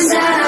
desire